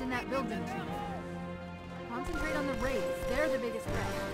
in that building. Concentrate on the raids. They're the biggest threat.